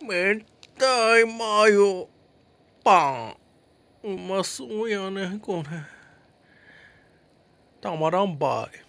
明太マヨ。パン。うまそうやねこれ。たまらんばい。